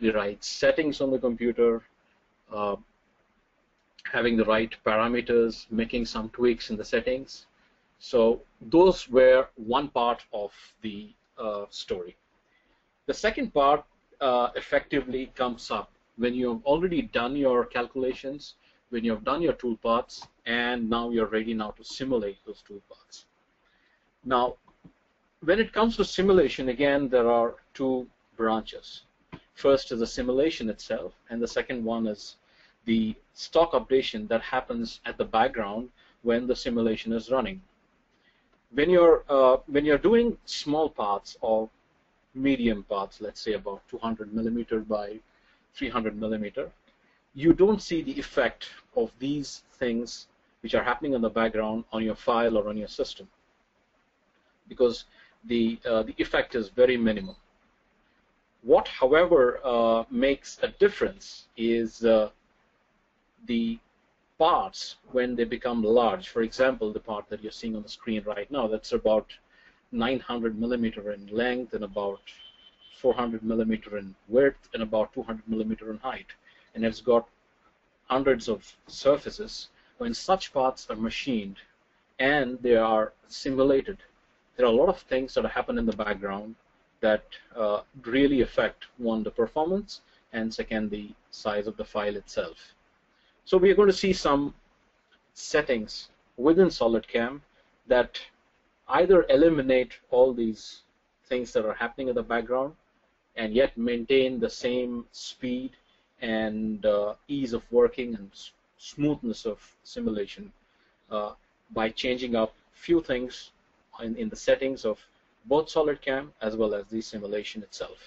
the right settings on the computer, uh, having the right parameters, making some tweaks in the settings. So those were one part of the uh, story. The second part uh, effectively comes up when you've already done your calculations, when you've done your toolpaths, and now you're ready now to simulate those toolpaths. Now, when it comes to simulation, again, there are two branches. First is the simulation itself, and the second one is the stock updation that happens at the background when the simulation is running. When you're uh, when you're doing small parts or medium parts, let's say about 200 millimeter by 300 millimeter, you don't see the effect of these things which are happening in the background on your file or on your system because the uh, the effect is very minimal. What, however, uh, makes a difference is uh, the parts when they become large. For example, the part that you're seeing on the screen right now, that's about 900 millimeter in length and about 400 millimeter in width and about 200 millimeter in height. And it's got hundreds of surfaces. When such parts are machined and they are simulated, there are a lot of things that happen in the background that uh, really affect one the performance and second the size of the file itself. So we are going to see some settings within SolidCam that either eliminate all these things that are happening in the background and yet maintain the same speed and uh, ease of working and smoothness of simulation uh, by changing up a few things in, in the settings of both SolidCam as well as the simulation itself.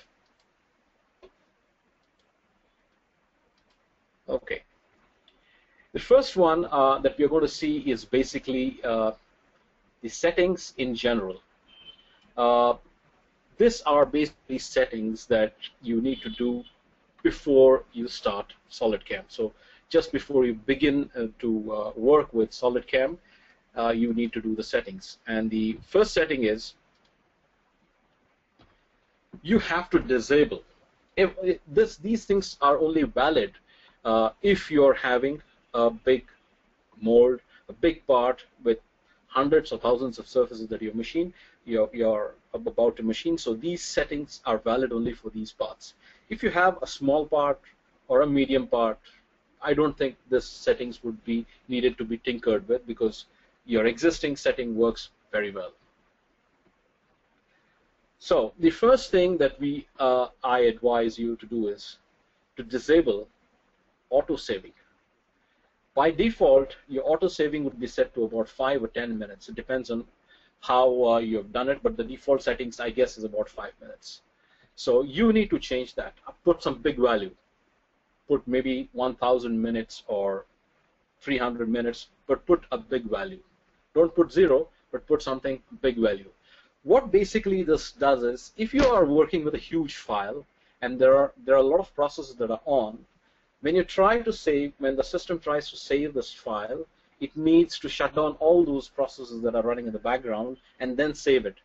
Okay. The first one uh, that we're going to see is basically uh, the settings in general. Uh, these are basically settings that you need to do before you start SolidCam. So just before you begin uh, to uh, work with SolidCam, uh, you need to do the settings. And the first setting is you have to disable. If, if this, these things are only valid uh, if you're having a big mold, a big part with hundreds or thousands of surfaces that you machine, you're, you're about to machine. So these settings are valid only for these parts. If you have a small part or a medium part, I don't think this settings would be needed to be tinkered with because your existing setting works very well. So the first thing that we uh, I advise you to do is to disable auto saving. By default, your auto saving would be set to about five or ten minutes. It depends on how uh, you have done it, but the default settings, I guess, is about five minutes. So you need to change that. Put some big value. Put maybe 1,000 minutes or 300 minutes, but put a big value. Don't put zero, but put something big value. What basically this does is, if you are working with a huge file and there are there are a lot of processes that are on, when you try to save, when the system tries to save this file, it needs to shut down all those processes that are running in the background and then save it.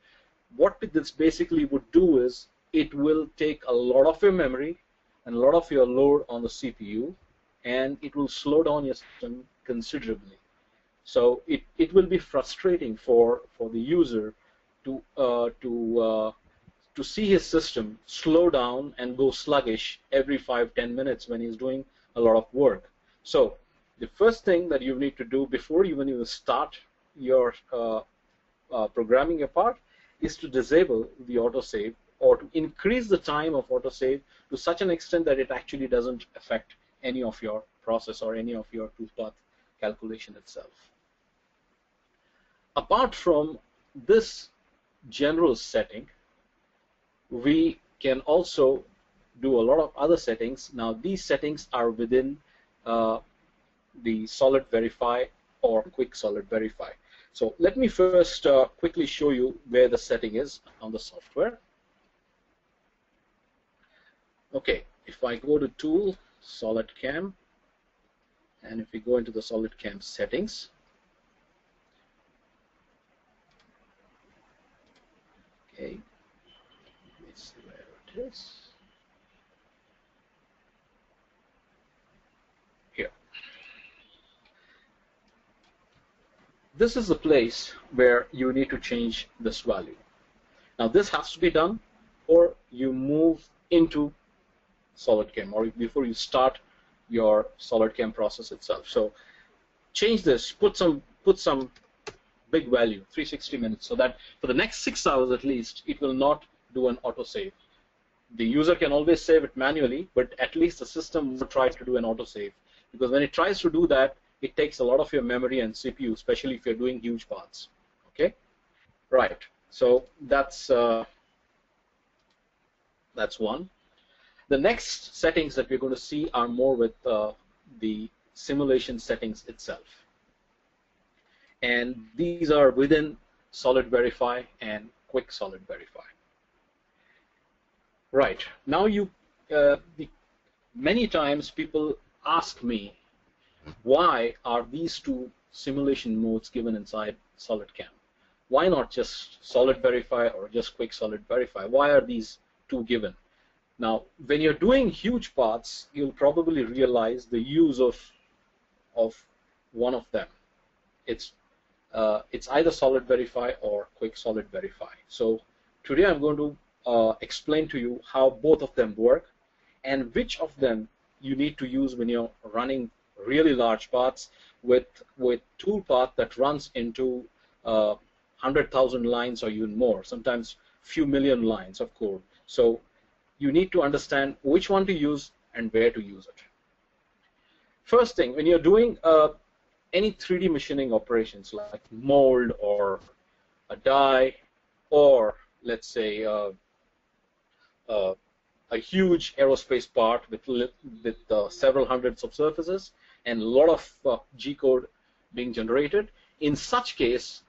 What this basically would do is it will take a lot of your memory and a lot of your load on the CPU and it will slow down your system considerably. So it, it will be frustrating for, for the user to uh, to uh, to see his system slow down and go sluggish every five ten minutes when he's doing a lot of work. So the first thing that you need to do before even you start your uh, uh, programming your part is to disable the autosave or to increase the time of autosave to such an extent that it actually doesn't affect any of your process or any of your toolpath calculation itself apart from this general setting, we can also do a lot of other settings. Now these settings are within uh, the solid verify or quick solid verify. So let me first uh, quickly show you where the setting is on the software. Okay, if I go to tool, solid cam, and if we go into the solid cam settings, Okay. Let me see where it is. Here. This is the place where you need to change this value. Now this has to be done or you move into SolidCam or before you start your SolidCam process itself. So change this, put some put some big value, 360 minutes, so that for the next six hours at least, it will not do an autosave. The user can always save it manually, but at least the system will try to do an autosave. Because when it tries to do that, it takes a lot of your memory and CPU, especially if you're doing huge parts. Okay, right. So that's uh, that's one. The next settings that we're going to see are more with uh, the simulation settings itself. And these are within Solid Verify and Quick Solid Verify. Right. Now you, uh, many times people ask me, why are these two simulation modes given inside SolidCAM? Why not just Solid Verify or just Quick Solid Verify? Why are these two given? Now, when you're doing huge parts, you'll probably realize the use of of one of them. It's uh, it's either Solid Verify or Quick Solid Verify. So today I'm going to uh, explain to you how both of them work and which of them you need to use when you're running really large parts with with toolpath that runs into uh, 100,000 lines or even more, sometimes few million lines of code. So you need to understand which one to use and where to use it. First thing, when you're doing uh, any 3D machining operations like mold or a die or let's say uh, uh, a huge aerospace part with, with uh, several hundreds of surfaces and a lot of uh, G code being generated, in such case,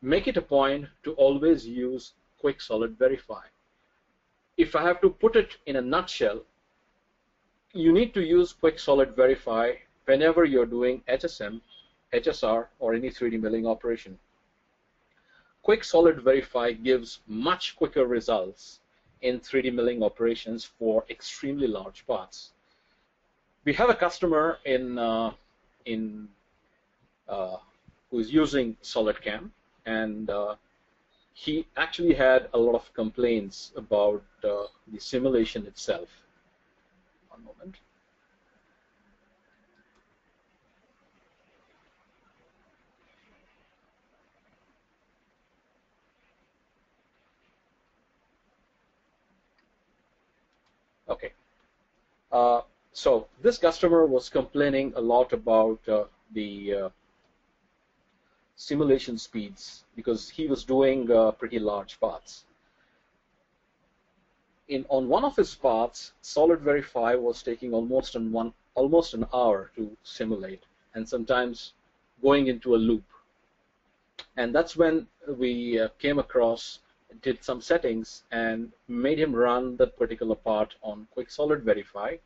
make it a point to always use Quick Solid Verify. If I have to put it in a nutshell, you need to use Quick Solid Verify whenever you're doing HSM, HSR, or any 3D milling operation. Quick Solid Verify gives much quicker results in 3D milling operations for extremely large parts. We have a customer in uh, in uh, who's using SolidCAM, and uh, he actually had a lot of complaints about uh, the simulation itself. One moment. Okay. Uh, so this customer was complaining a lot about uh, the uh, simulation speeds because he was doing uh, pretty large parts. In on one of his parts, Solid Verify was taking almost an one almost an hour to simulate, and sometimes going into a loop. And that's when we uh, came across did some settings and made him run that particular part on Quick Solid Verify,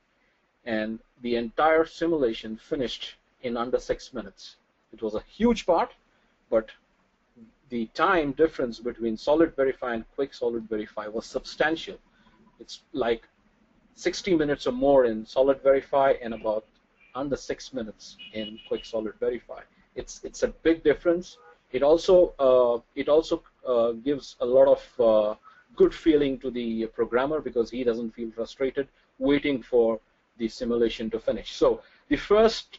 and the entire simulation finished in under six minutes. It was a huge part, but the time difference between Solid Verify and Quick Solid Verify was substantial. It's like 60 minutes or more in Solid Verify and about under six minutes in Quick Solid Verify. It's it's a big difference. It also uh, it also uh, gives a lot of uh, good feeling to the programmer because he doesn't feel frustrated waiting for the simulation to finish. So the first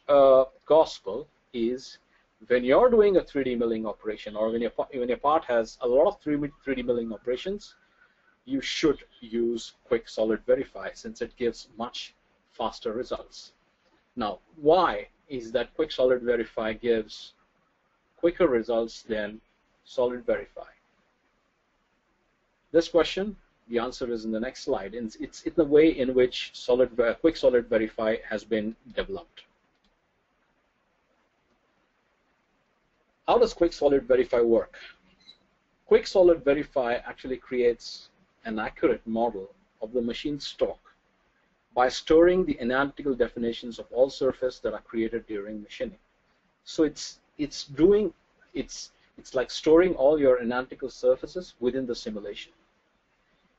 gospel is when you're doing a 3D milling operation or when your, when your part has a lot of 3D milling operations, you should use Quick Solid Verify since it gives much faster results. Now, why is that Quick Solid Verify gives quicker results than Solid Verify? This question, the answer is in the next slide. And it's in the way in which solid, Quick Solid Verify has been developed. How does Quick Solid Verify work? Quick Solid Verify actually creates an accurate model of the machine stock by storing the analytical definitions of all surfaces that are created during machining. So it's it's doing it's it's like storing all your analytical surfaces within the simulation.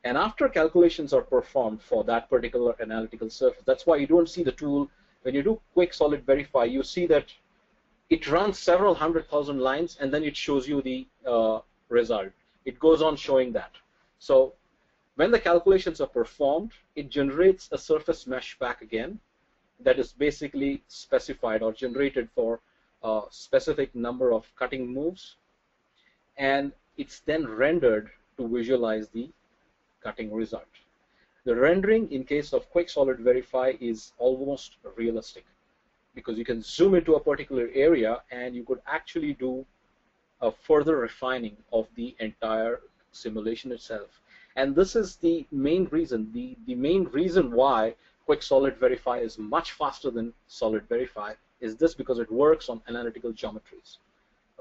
And after calculations are performed for that particular analytical surface, that's why you don't see the tool, when you do quick solid verify, you see that it runs several hundred thousand lines and then it shows you the uh, result. It goes on showing that. So when the calculations are performed, it generates a surface mesh back again that is basically specified or generated for a specific number of cutting moves. And it's then rendered to visualize the cutting result. The rendering in case of Quick Solid Verify is almost realistic because you can zoom into a particular area and you could actually do a further refining of the entire simulation itself. And this is the main reason, the, the main reason why Quick Solid Verify is much faster than Solid Verify is this because it works on analytical geometries.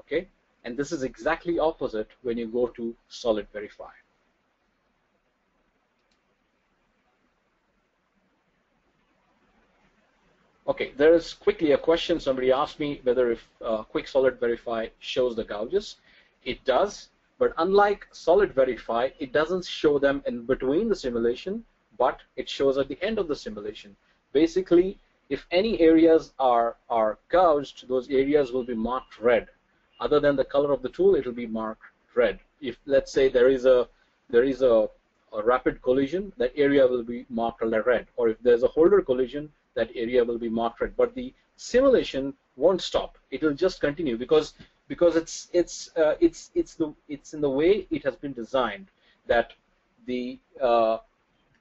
Okay? And this is exactly opposite when you go to Solid Verify. Okay, there is quickly a question. Somebody asked me whether if uh, Quick Solid Verify shows the gouges. It does, but unlike Solid Verify, it doesn't show them in between the simulation, but it shows at the end of the simulation. Basically, if any areas are, are gouged, those areas will be marked red. Other than the color of the tool, it will be marked red. If, let's say, there is a there is a, a rapid collision, that area will be marked red. Or if there's a holder collision, that area will be marked red. But the simulation won't stop. It will just continue because because it's it's uh, it's it's the it's in the way it has been designed that the uh,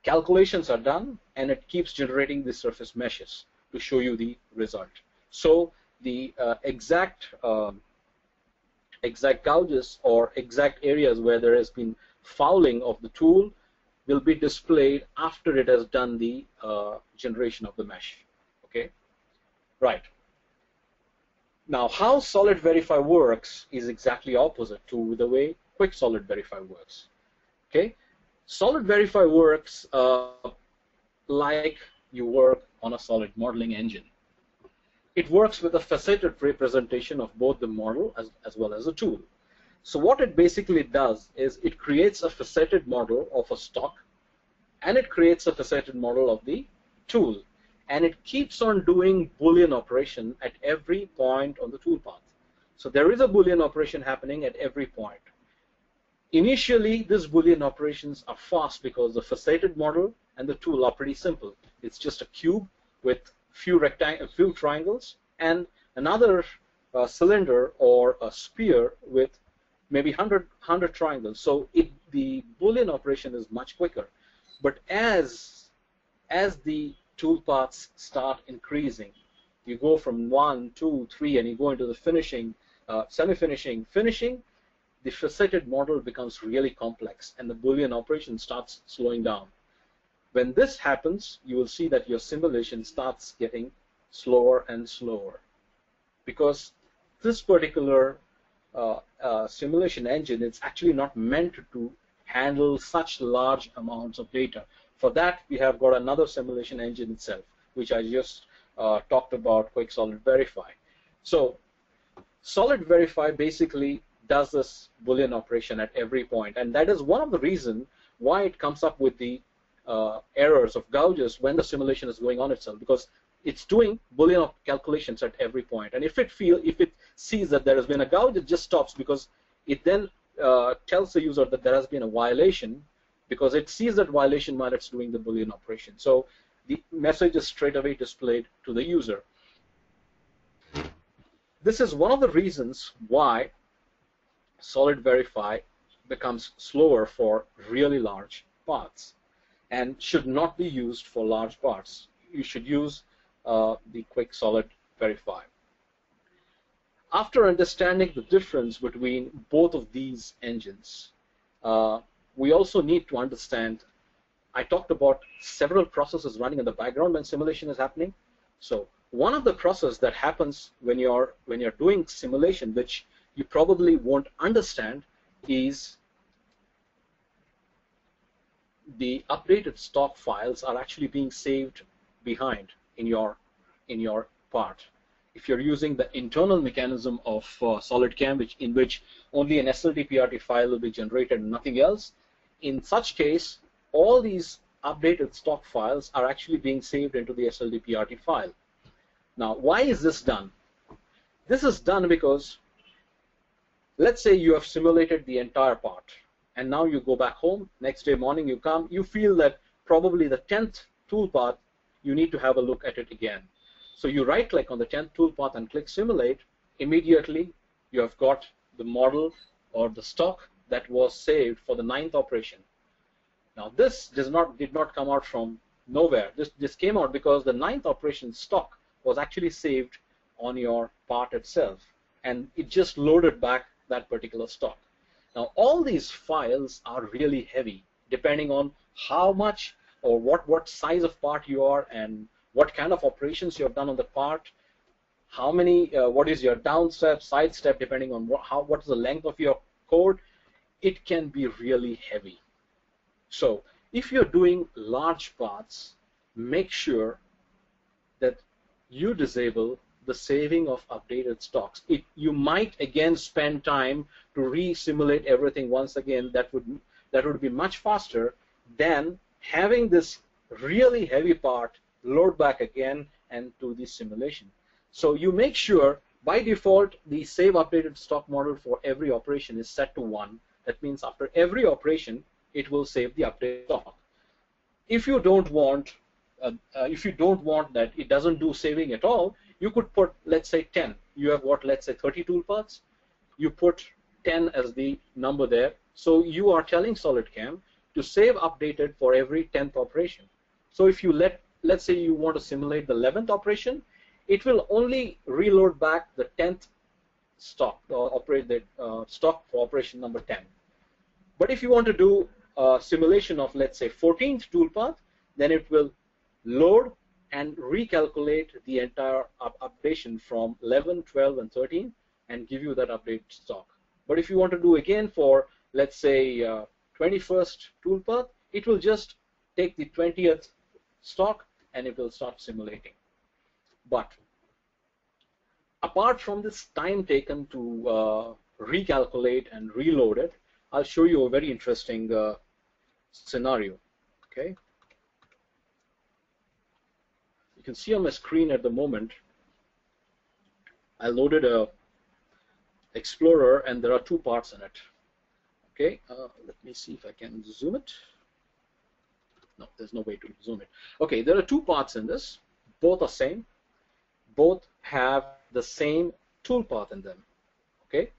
calculations are done and it keeps generating the surface meshes to show you the result. So the uh, exact um, exact gouges or exact areas where there has been fouling of the tool will be displayed after it has done the uh, generation of the mesh. Okay, right. Now, how Solid Verify works is exactly opposite to the way Quick Solid Verify works. Okay, Solid Verify works uh, like you work on a solid modeling engine. It works with a faceted representation of both the model as, as well as the tool. So what it basically does is it creates a faceted model of a stock and it creates a faceted model of the tool. And it keeps on doing Boolean operation at every point on the toolpath. So there is a Boolean operation happening at every point. Initially, these Boolean operations are fast because the faceted model and the tool are pretty simple. It's just a cube with few few triangles and another uh, cylinder or a sphere with maybe 100, 100 triangles. So it, the Boolean operation is much quicker. But as as the toolpaths start increasing, you go from one, two, three, and you go into the finishing, uh, semi-finishing, finishing, the faceted model becomes really complex, and the Boolean operation starts slowing down. When this happens, you will see that your simulation starts getting slower and slower, because this particular uh, uh, simulation engine is actually not meant to handle such large amounts of data. For that, we have got another simulation engine itself, which I just uh, talked about, Quick Solid Verify. So Solid Verify basically does this Boolean operation at every point, and that is one of the reasons why it comes up with the uh, errors of gouges when the simulation is going on itself, because it's doing Boolean calculations at every point. And if it feel if it sees that there has been a gouge, it just stops because it then uh, tells the user that there has been a violation because it sees that violation while it's doing the Boolean operation. So the message is straight away displayed to the user. This is one of the reasons why Solid Verify becomes slower for really large parts and should not be used for large parts. You should use uh, the Quick Solid Verify after understanding the difference between both of these engines, uh, we also need to understand, I talked about several processes running in the background when simulation is happening. So one of the processes that happens when you're when you're doing simulation, which you probably won't understand, is the updated stock files are actually being saved behind in your in your part if you're using the internal mechanism of uh, SolidCAM, which, in which only an SLDPRT file will be generated and nothing else, in such case, all these updated stock files are actually being saved into the SLDPRT file. Now, why is this done? This is done because let's say you have simulated the entire part and now you go back home next day morning you come you feel that probably the 10th toolpath you need to have a look at it again. So you right click on the 10th toolpath and click simulate. Immediately you have got the model or the stock that was saved for the ninth operation. Now this does not did not come out from nowhere. This this came out because the ninth operation stock was actually saved on your part itself and it just loaded back that particular stock. Now all these files are really heavy depending on how much or what, what size of part you are and what kind of operations you have done on the part, how many, uh, what is your down step, side step depending on what, how, what is the length of your code, it can be really heavy. So if you're doing large parts, make sure that you disable the saving of updated stocks. It, you might again spend time to re-simulate everything once again. That would that would be much faster than having this really heavy part load back again and do the simulation. So you make sure by default the save updated stock model for every operation is set to one. That means after every operation it will save the updated stock. If you don't want uh, uh, if you don't want that it doesn't do saving at all, you could put, let's say, 10. You have what, let's say, 30 toolpaths. You put 10 as the number there. So you are telling SolidCam to save updated for every 10th operation. So if you let, let's say you want to simulate the 11th operation, it will only reload back the 10th stock, or operate the uh, stock for operation number 10. But if you want to do a simulation of, let's say, 14th toolpath, then it will load and recalculate the entire up updation from 11, 12, and 13 and give you that update stock. But if you want to do again for, let's say, uh, 21st toolpath, it will just take the 20th stock and it will start simulating. But apart from this time taken to uh, recalculate and reload it, I'll show you a very interesting uh, scenario. Okay can see on my screen at the moment, I loaded a Explorer and there are two parts in it. Okay, uh, let me see if I can zoom it. No, there's no way to zoom it. Okay, there are two parts in this. Both are same. Both have the same toolpath in them. Okay,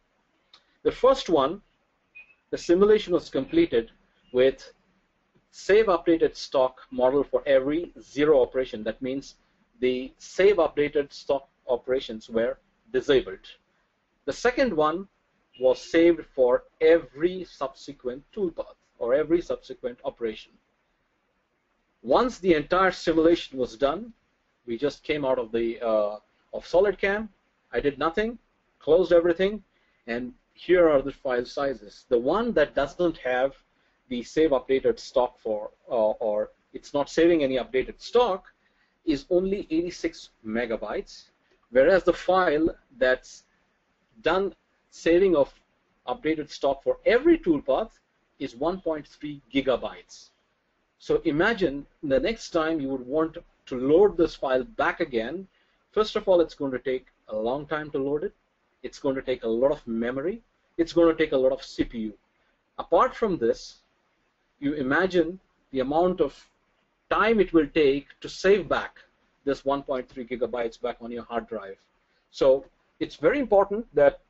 the first one, the simulation was completed with save updated stock model for every zero operation. That means the save updated stock operations were disabled. The second one was saved for every subsequent toolpath or every subsequent operation. Once the entire simulation was done, we just came out of the uh, of SolidCam. I did nothing, closed everything, and here are the file sizes. The one that doesn't have the save updated stock for, uh, or it's not saving any updated stock, is only 86 megabytes, whereas the file that's done saving of updated stock for every toolpath is 1.3 gigabytes. So imagine the next time you would want to load this file back again, first of all, it's going to take a long time to load it. It's going to take a lot of memory. It's going to take a lot of CPU. Apart from this, you imagine the amount of time it will take to save back this 1.3 gigabytes back on your hard drive. So it's very important that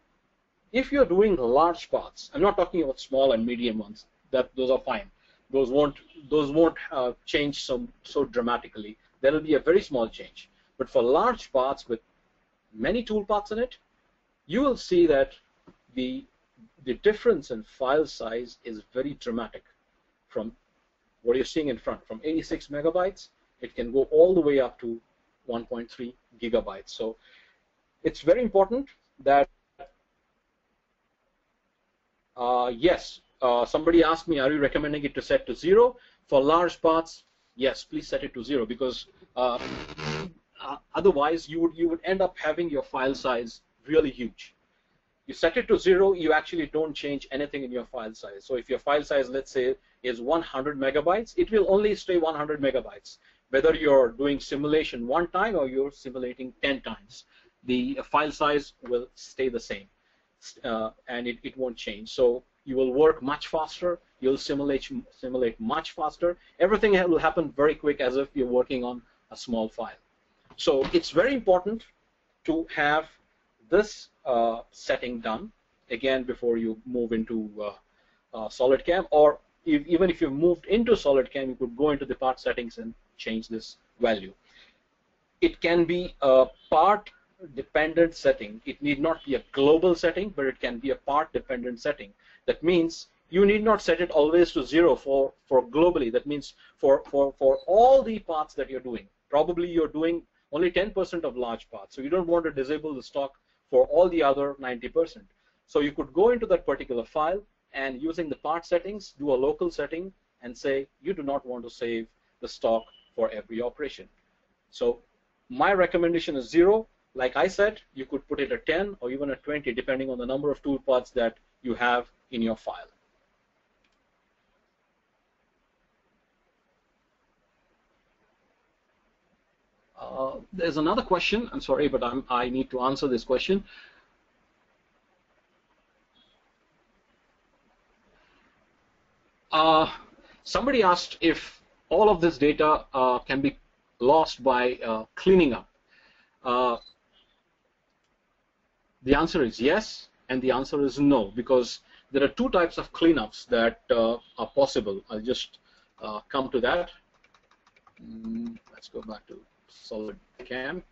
if you're doing large parts, I'm not talking about small and medium ones. That those are fine. Those won't those won't uh, change so so dramatically. There will be a very small change. But for large parts with many tool paths in it, you will see that the the difference in file size is very dramatic from what you're seeing in front. From 86 megabytes, it can go all the way up to 1.3 gigabytes. So it's very important that, uh, yes, uh, somebody asked me, are you recommending it to set to zero? For large parts, yes, please set it to zero because uh, otherwise you would, you would end up having your file size really huge. You set it to zero, you actually don't change anything in your file size. So if your file size, let's say, is 100 megabytes, it will only stay 100 megabytes, whether you're doing simulation one time or you're simulating 10 times. the file size will stay the same uh, and it, it won't change. So you will work much faster. You'll simulate simulate much faster. Everything will happen very quick as if you're working on a small file. So it's very important to have this uh, setting done again before you move into uh, uh, SolidCam or if, even if you've moved into SolidCam you could go into the part settings and change this value. It can be a part dependent setting. It need not be a global setting, but it can be a part dependent setting. That means you need not set it always to zero for, for globally. That means for, for, for all the parts that you're doing. Probably you're doing only 10% of large parts. So you don't want to disable the stock for all the other 90%. So you could go into that particular file and using the part settings, do a local setting and say you do not want to save the stock for every operation. So my recommendation is zero. Like I said, you could put it at 10 or even at 20 depending on the number of tool paths that you have in your file. Uh, there's another question. I'm sorry, but I'm, I need to answer this question. Uh, somebody asked if all of this data uh, can be lost by uh, cleaning up. Uh, the answer is yes, and the answer is no, because there are two types of cleanups that are possible. I'll just come to that. Mm, let's go back to solid cam.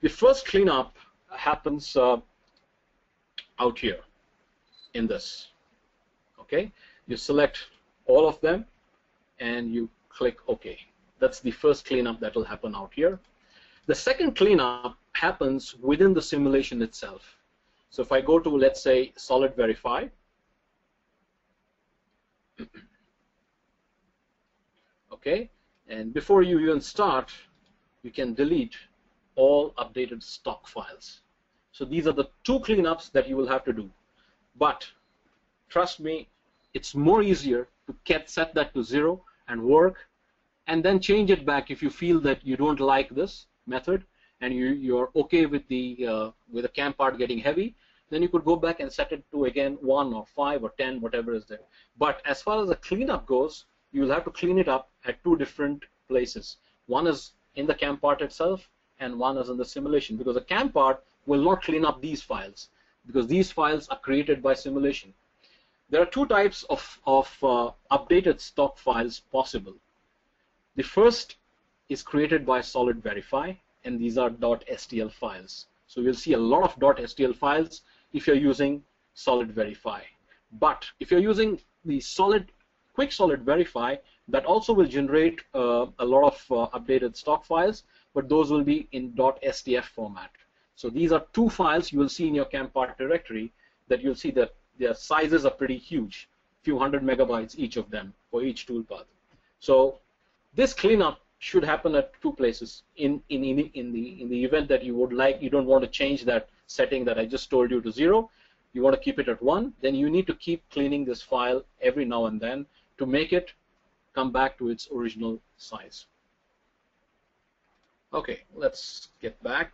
The first cleanup happens uh, out here in this. Okay, you select all of them and you click OK. That's the first cleanup that will happen out here. The second cleanup happens within the simulation itself. So if I go to, let's say, Solid Verify, okay, and before you even start, you can delete all updated stock files. So these are the two cleanups that you will have to do. But trust me, it's more easier to get set that to zero and work and then change it back if you feel that you don't like this method and you, you're okay with the uh, with the cam part getting heavy then you could go back and set it to again one or five or ten whatever is there but as far as the cleanup goes you'll have to clean it up at two different places one is in the CAM part itself and one is in the simulation because the CAM part will not clean up these files because these files are created by simulation. There are two types of, of uh, updated stock files possible. The first is created by Solid Verify and these are .stl files. So you'll see a lot of .stl files if you're using Solid Verify. But if you're using the Solid Quick Solid Verify, that also will generate uh, a lot of uh, updated stock files, but those will be in .stf format. So these are two files you will see in your CAMPart directory that you'll see that their sizes are pretty huge, few hundred megabytes each of them for each toolpath. So this cleanup should happen at two places. In, in, in, in, the, in the event that you would like, you don't want to change that setting that I just told you to zero, you want to keep it at one, then you need to keep cleaning this file every now and then to make it come back to its original size. Okay, let's get back.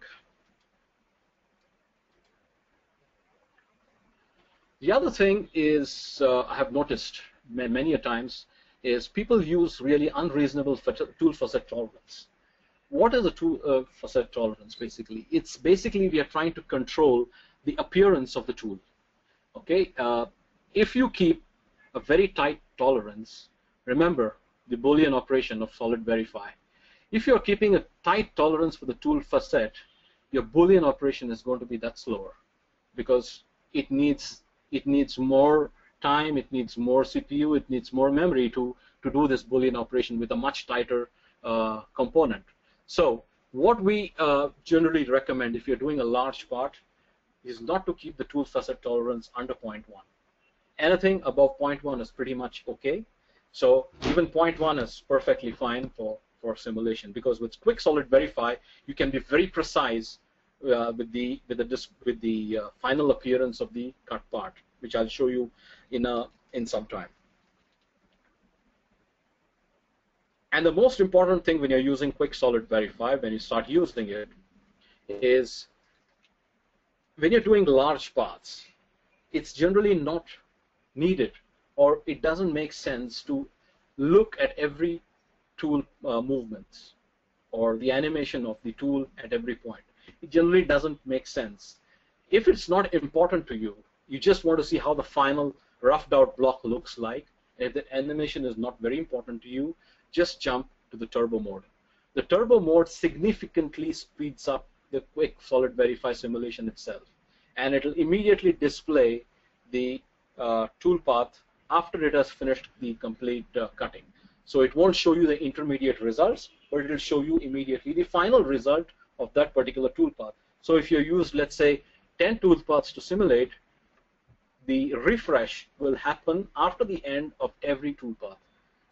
The other thing is uh, I have noticed many a times is people use really unreasonable tool facet tolerance. What is a tool uh, facet tolerance basically? It's basically we are trying to control the appearance of the tool. Okay, uh, if you keep a very tight tolerance, Remember the Boolean operation of solid verify. If you're keeping a tight tolerance for the tool facet, your Boolean operation is going to be that slower because it needs it needs more time, it needs more CPU, it needs more memory to, to do this Boolean operation with a much tighter uh, component. So what we uh, generally recommend if you're doing a large part is not to keep the tool facet tolerance under 0.1. Anything above 0.1 is pretty much okay. So even 0.1 is perfectly fine for, for simulation because with Quick Solid Verify, you can be very precise uh, with the with the with the uh, final appearance of the cut part, which I'll show you in a in some time. And the most important thing when you're using Quick Solid Verify, when you start using it, is when you're doing large paths, it's generally not needed or it doesn't make sense to look at every tool uh, movements or the animation of the tool at every point. It generally doesn't make sense. If it's not important to you, you just want to see how the final roughed out block looks like. If the animation is not very important to you, just jump to the turbo mode. The turbo mode significantly speeds up the quick solid verify simulation itself. And it'll immediately display the toolpath after it has finished the complete uh, cutting. So it won't show you the intermediate results, but it will show you immediately the final result of that particular toolpath. So if you use, let's say, 10 toolpaths to simulate, the refresh will happen after the end of every toolpath.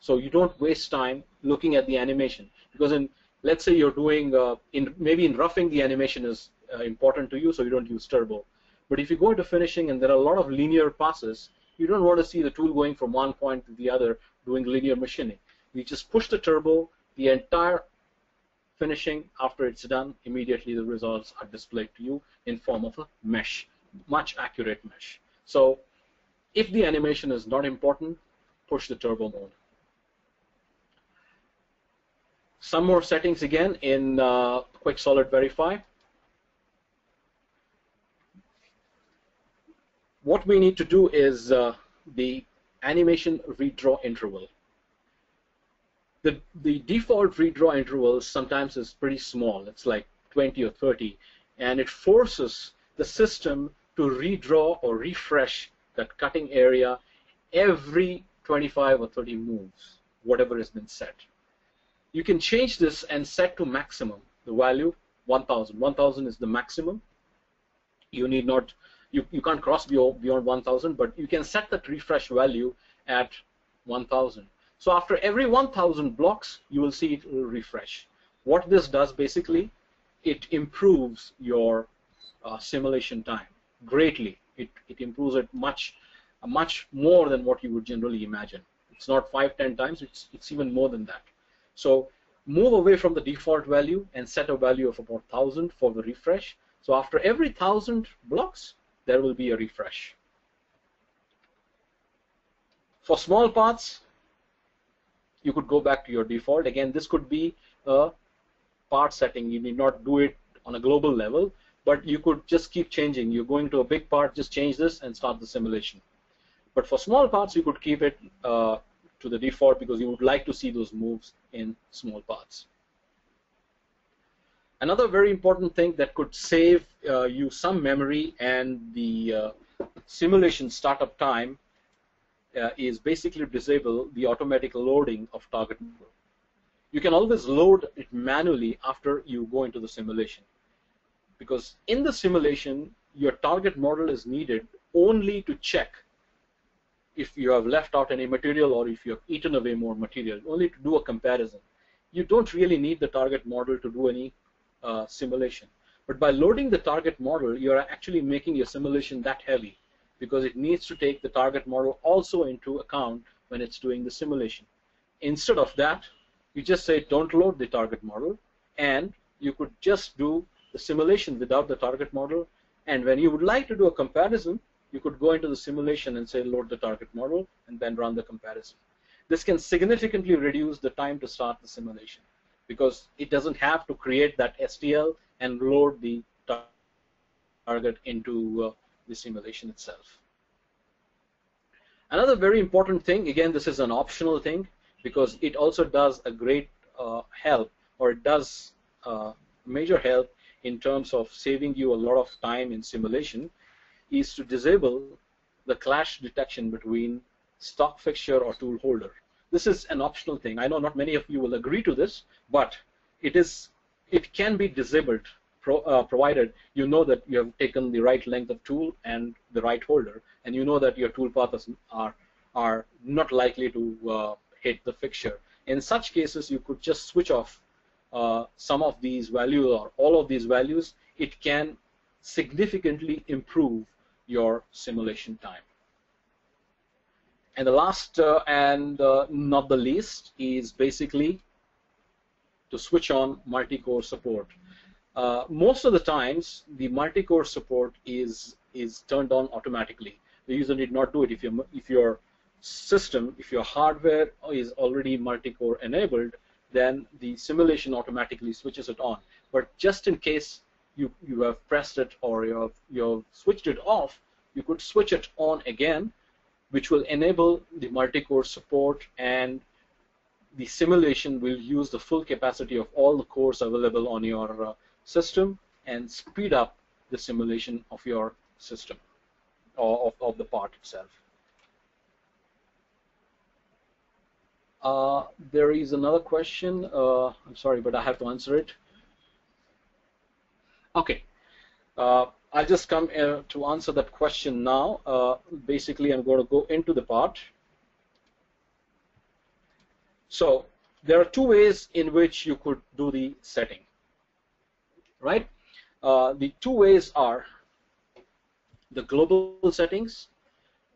So you don't waste time looking at the animation because in let's say you're doing uh, in maybe in roughing the animation is uh, important to you, so you don't use turbo. But if you go into finishing and there are a lot of linear passes, you don't want to see the tool going from one point to the other doing linear machining. You just push the turbo, the entire finishing after it's done, immediately the results are displayed to you in form of a mesh, much accurate mesh. So if the animation is not important, push the turbo mode. Some more settings again in uh, Quick Solid Verify. What we need to do is uh, the animation redraw interval. The, the default redraw interval sometimes is pretty small. It's like 20 or 30. And it forces the system to redraw or refresh that cutting area every 25 or 30 moves, whatever has been set. You can change this and set to maximum, the value 1000. 1000 is the maximum. You need not, you, you can't cross beyond, beyond 1000, but you can set that refresh value at 1000. So after every 1000 blocks, you will see it will refresh. What this does basically, it improves your uh, simulation time greatly. It, it improves it much, much more than what you would generally imagine. It's not five, ten times. It's it's even more than that. So move away from the default value and set a value of about 1000 for the refresh. So after every 1000 blocks, there will be a refresh. For small parts, you could go back to your default. Again, this could be a part setting. You need not do it on a global level, but you could just keep changing. You're going to a big part, just change this and start the simulation. But for small parts, you could keep it uh, to the default because you would like to see those moves in small parts. Another very important thing that could save uh, you some memory and the uh, simulation startup time uh, is basically disable the automatic loading of target model. You can always load it manually after you go into the simulation because in the simulation your target model is needed only to check if you have left out any material or if you have eaten away more material, only to do a comparison. You don't really need the target model to do any uh, simulation. But by loading the target model, you're actually making your simulation that heavy because it needs to take the target model also into account when it's doing the simulation. Instead of that, you just say don't load the target model and you could just do the simulation without the target model and when you would like to do a comparison, you could go into the simulation and say load the target model and then run the comparison. This can significantly reduce the time to start the simulation because it doesn't have to create that STL and load the target into uh, the simulation itself. Another very important thing, again, this is an optional thing because it also does a great uh, help or it does uh, major help in terms of saving you a lot of time in simulation is to disable the clash detection between stock fixture or tool holder. This is an optional thing. I know not many of you will agree to this, but it is it can be disabled pro, uh, provided you know that you have taken the right length of tool and the right holder, and you know that your tool paths are are not likely to uh, hit the fixture. In such cases, you could just switch off uh, some of these values or all of these values. It can significantly improve your simulation time. And the last uh, and uh, not the least is basically to switch on multi-core support. uh, most of the times the multi-core support is is turned on automatically. The user need not do it if your if your system, if your hardware is already multi-core enabled, then the simulation automatically switches it on. But just in case you you have pressed it or you have you have switched it off, you could switch it on again, which will enable the multi-core support and the simulation will use the full capacity of all the cores available on your uh, system and speed up the simulation of your system or of, of the part itself. Uh, there is another question. Uh, I'm sorry, but I have to answer it. Okay. I'll just come uh, to answer that question now. Uh, basically, I'm going to go into the part. So there are two ways in which you could do the setting right? Uh, the two ways are the global settings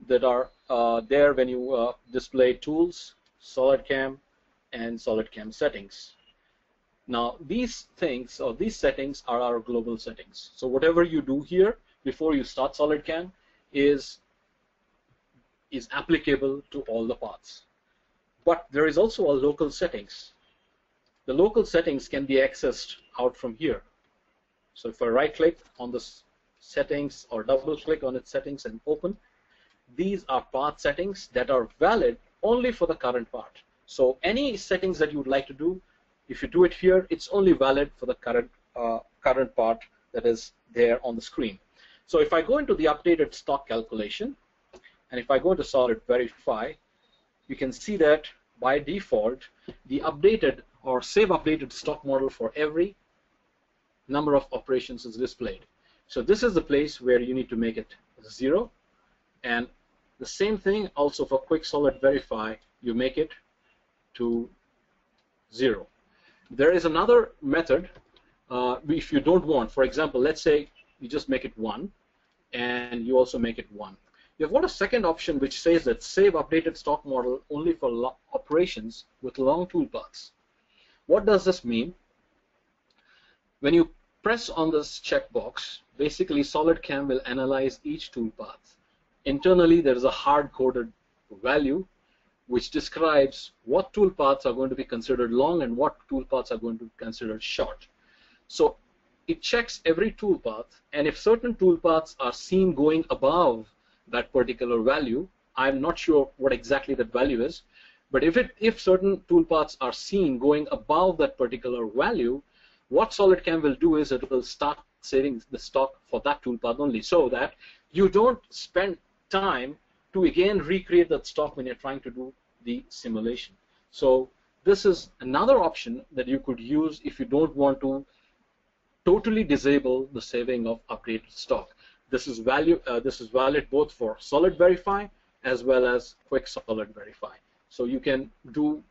that are uh, there when you uh, display tools, SolidCAM, and SolidCAM settings. Now these things or these settings are our global settings. So whatever you do here before you start SolidCAM is is applicable to all the paths. But there is also a local settings. The local settings can be accessed out from here. So if I right click on the settings or double click on its settings and open, these are path settings that are valid only for the current part. So any settings that you would like to do, if you do it here, it's only valid for the current uh, current part that is there on the screen. So if I go into the updated stock calculation, and if I go into Solid Verify, you can see that by default, the updated or save updated stock model for every number of operations is displayed. So this is the place where you need to make it zero. And the same thing also for quick solid verify, you make it to zero. There is another method uh, if you don't want, for example, let's say you just make it one and you also make it one. You've got a second option which says that save updated stock model only for operations with long toolpaths. What does this mean? When you press on this checkbox, basically SolidCAM will analyze each toolpath. Internally, there is a hard-coded value which describes what toolpaths are going to be considered long and what toolpaths are going to be considered short. So it checks every toolpath, and if certain toolpaths are seen going above that particular value, I'm not sure what exactly that value is, but if it if certain toolpaths are seen going above that particular value, what SolidCAM will do is it will start saving the stock for that toolpath only so that you don't spend time to again recreate that stock when you're trying to do the simulation. So this is another option that you could use if you don't want to totally disable the saving of updated stock. This is value. Uh, this is valid both for Solid Verify as well as Quick Solid Verify. So you can do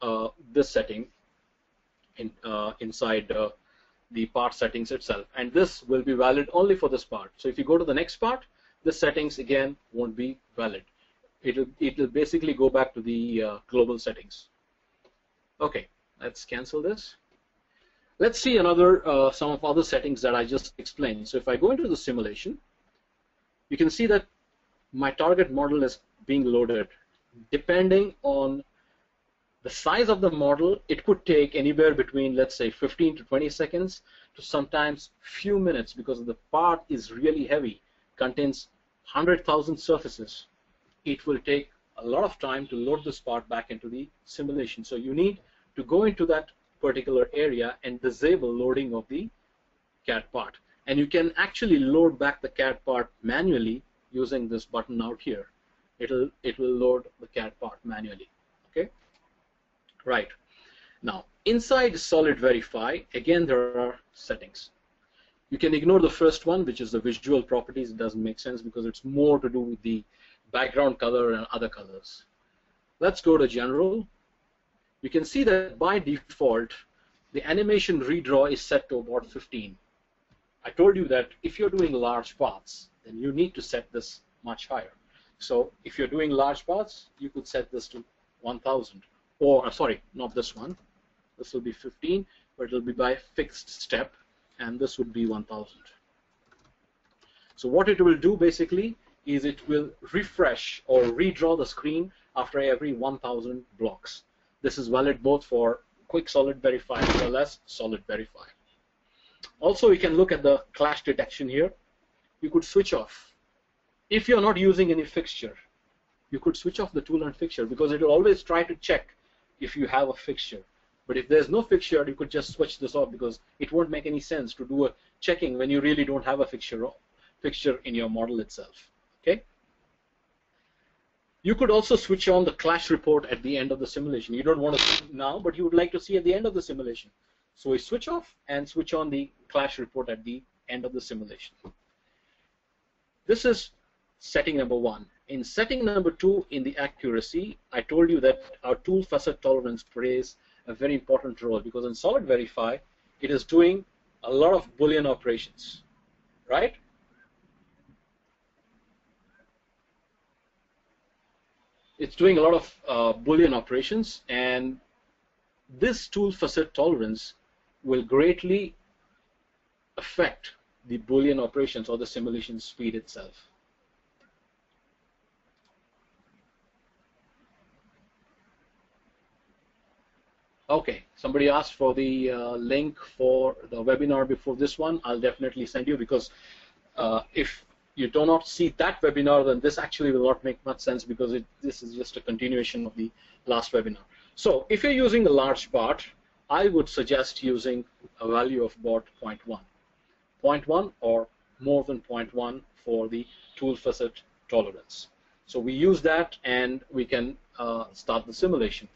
uh, this setting in, uh, inside uh, the part settings itself. And this will be valid only for this part. So if you go to the next part, the settings again won't be valid. It'll, it'll basically go back to the uh, global settings. Okay, let's cancel this. Let's see another uh, some of other settings that I just explained. So if I go into the simulation, you can see that my target model is being loaded depending on the size of the model, it could take anywhere between, let's say, 15 to 20 seconds to sometimes few minutes because the part is really heavy, contains 100,000 surfaces. It will take a lot of time to load this part back into the simulation. So you need to go into that particular area and disable loading of the CAD part. And you can actually load back the CAD part manually using this button out here. It'll it will load the CAD part manually. Okay. Right. Now, inside Solid Verify, again, there are settings. You can ignore the first one, which is the visual properties. It doesn't make sense because it's more to do with the background color and other colors. Let's go to General. You can see that by default, the animation redraw is set to about 15. I told you that if you're doing large paths, then you need to set this much higher. So if you're doing large paths, you could set this to 1000 or uh, sorry, not this one. This will be 15, but it will be by fixed step, and this would be 1000. So what it will do basically is it will refresh or redraw the screen after every 1000 blocks. This is valid both for quick solid verify as well as solid verify. Also, you can look at the clash detection here. You could switch off. If you're not using any fixture, you could switch off the tool and fixture because it will always try to check if you have a fixture. But if there's no fixture, you could just switch this off because it won't make any sense to do a checking when you really don't have a fixture fixture in your model itself. Okay. You could also switch on the clash report at the end of the simulation. You don't want to see now, but you would like to see at the end of the simulation. So we switch off and switch on the clash report at the end of the simulation. This is setting number one. In setting number two, in the accuracy, I told you that our tool facet tolerance plays a very important role because in Solid Verify, it is doing a lot of Boolean operations, right? It's doing a lot of uh, Boolean operations, and this tool facet tolerance will greatly affect the Boolean operations or the simulation speed itself. Okay, somebody asked for the uh, link for the webinar before this one. I'll definitely send you because uh, if you do not see that webinar, then this actually will not make much sense because it, this is just a continuation of the last webinar. So if you're using a large BART, I would suggest using a value of about 0.1. 0.1 or more than 0.1 for the tool facet tolerance. So we use that and we can uh, start the simulation.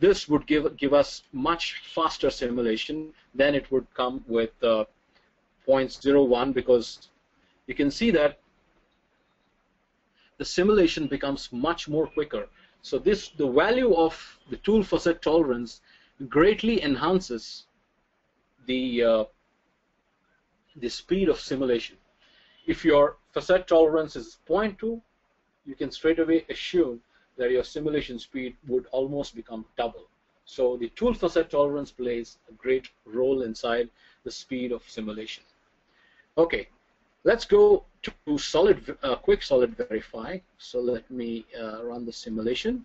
This would give give us much faster simulation than it would come with uh, 0.01 because you can see that the simulation becomes much more quicker. So this the value of the tool facet tolerance greatly enhances the uh, the speed of simulation. If your facet tolerance is 0.2, you can straight away assume that your simulation speed would almost become double. So the tool facet tolerance plays a great role inside the speed of simulation. Okay, let's go to solid, uh, quick solid verify. So let me uh, run the simulation.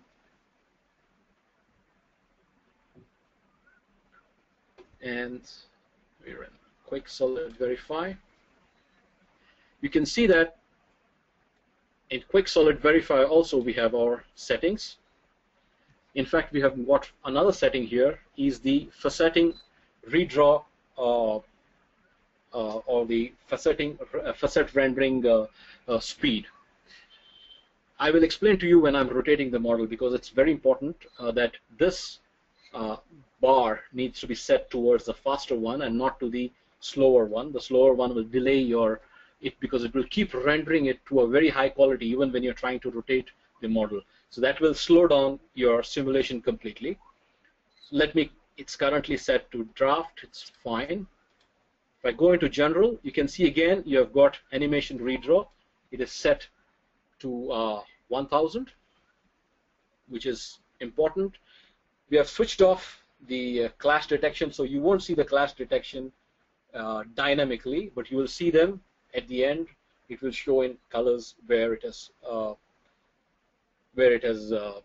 and we run quick solid verify. You can see that in quick solid verify also we have our settings. In fact, we have got another setting here is the faceting redraw uh, uh, or the faceting uh, facet rendering uh, uh, speed. I will explain to you when I'm rotating the model because it's very important uh, that this bar needs to be set towards the faster one and not to the slower one. The slower one will delay your it because it will keep rendering it to a very high quality even when you're trying to rotate the model. So that will slow down your simulation completely. Let me, it's currently set to draft, it's fine. If I go into general, you can see again you have got animation redraw. It is set to uh, 1000, which is important. We have switched off the uh, clash detection. So you won't see the clash detection uh, dynamically, but you will see them at the end. It will show in colors where it is uh, where it has uh,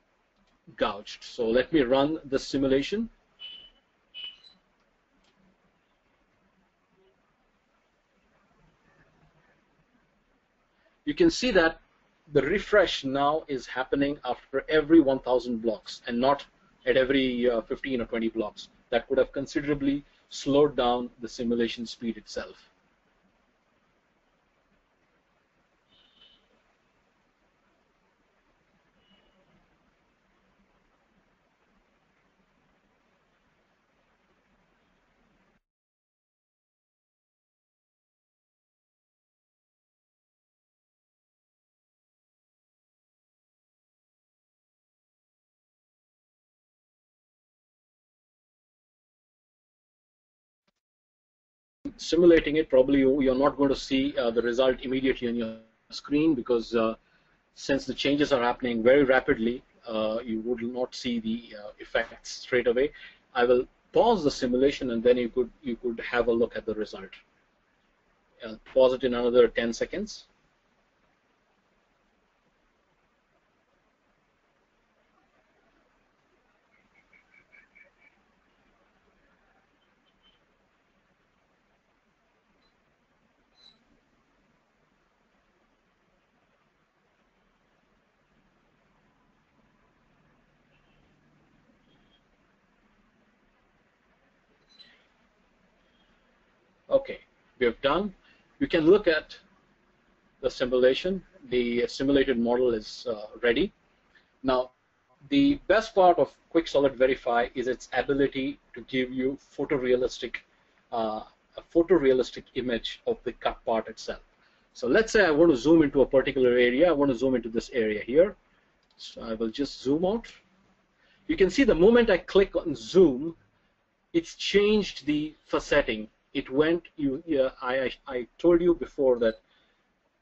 gouged. So let me run the simulation. You can see that the refresh now is happening after every 1,000 blocks and not at every uh, 15 or 20 blocks. That would have considerably slowed down the simulation speed itself. Simulating it, probably you're not going to see uh, the result immediately on your screen because uh, since the changes are happening very rapidly, uh, you would not see the uh, effects straight away. I will pause the simulation and then you could you could have a look at the result. I'll pause it in another 10 seconds. Okay, we have done. You can look at the simulation. The simulated model is uh, ready. Now, the best part of Quick Solid Verify is its ability to give you photorealistic, uh, a photorealistic image of the cut part itself. So let's say I want to zoom into a particular area. I want to zoom into this area here. So I will just zoom out. You can see the moment I click on zoom, it's changed the facetting it went you I, I told you before that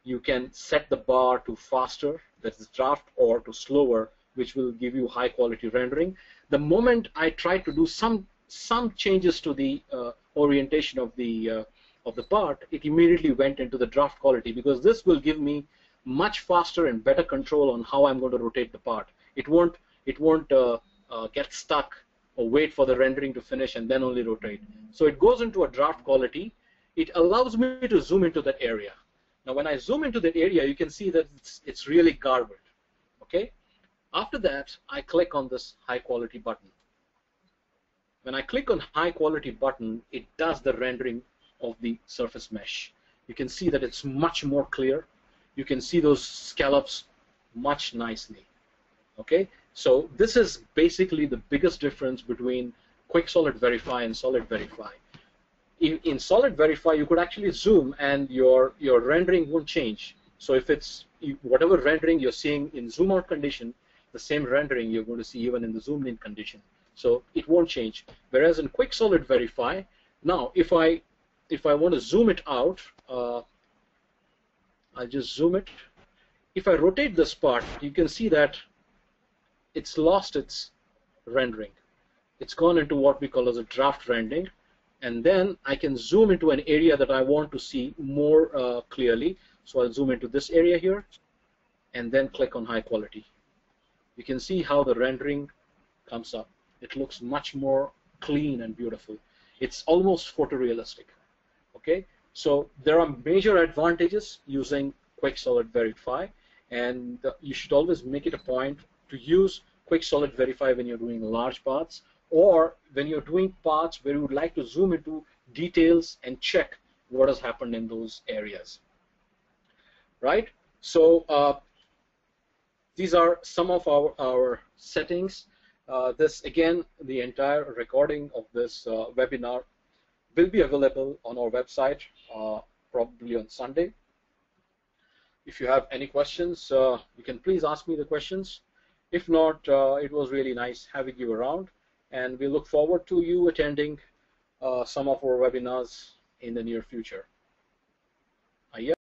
you can set the bar to faster that is draft or to slower which will give you high quality rendering. The moment I tried to do some some changes to the uh, orientation of the uh, of the part it immediately went into the draft quality because this will give me much faster and better control on how I'm going to rotate the part. It won't it won't uh, uh get stuck or wait for the rendering to finish and then only rotate. So it goes into a draft quality. It allows me to zoom into that area. Now when I zoom into that area, you can see that it's, it's really garbled. Okay. After that, I click on this high quality button. When I click on high quality button, it does the rendering of the surface mesh. You can see that it's much more clear. You can see those scallops much nicely. Okay, so this is basically the biggest difference between Quick Solid Verify and Solid Verify. In, in Solid Verify, you could actually zoom and your your rendering won't change. So if it's whatever rendering you're seeing in zoom out condition, the same rendering you're going to see even in the zoomed in condition. So it won't change. Whereas in Quick Solid Verify, now if I if I want to zoom it out, uh, I'll just zoom it. If I rotate this part, you can see that it's lost its rendering. It's gone into what we call as a draft rendering, and then I can zoom into an area that I want to see more uh, clearly. So I'll zoom into this area here, and then click on high quality. You can see how the rendering comes up. It looks much more clean and beautiful. It's almost photorealistic. Okay, so there are major advantages using Quick Solid Verify, and uh, you should always make it a point to use Quick Solid Verify when you're doing large parts or when you're doing parts where you would like to zoom into details and check what has happened in those areas. Right? So uh, these are some of our, our settings. Uh, this again, the entire recording of this uh, webinar will be available on our website uh, probably on Sunday. If you have any questions, uh, you can please ask me the questions. If not, uh, it was really nice having you around, and we look forward to you attending uh, some of our webinars in the near future.